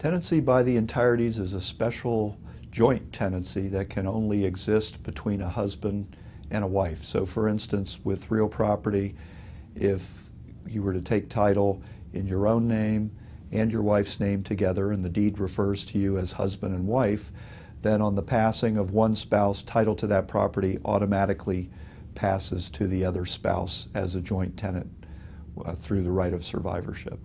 Tenancy by the entireties is a special joint tenancy that can only exist between a husband and a wife. So for instance, with real property, if you were to take title in your own name and your wife's name together and the deed refers to you as husband and wife, then on the passing of one spouse, title to that property automatically passes to the other spouse as a joint tenant uh, through the right of survivorship.